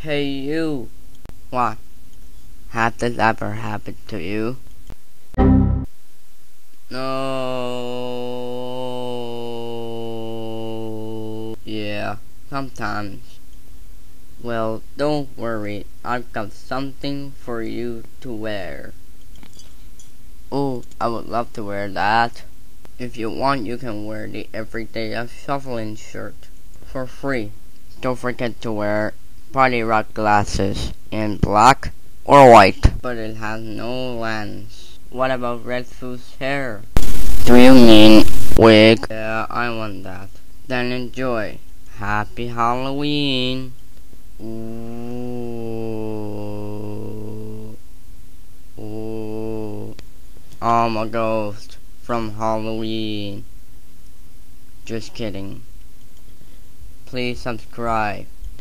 Hey you! What? Has this ever happened to you? No. Yeah, sometimes. Well, don't worry. I've got something for you to wear. Oh, I would love to wear that. If you want, you can wear the Everyday Shuffling shirt for free. Don't forget to wear Party Rock glasses in black or white. But it has no lens. What about Redfoo's hair? Do you mean wig? Yeah, I want that. Then enjoy. Happy Halloween. Ooh. Ooh. I'm a ghost from Halloween. Just kidding. Please subscribe.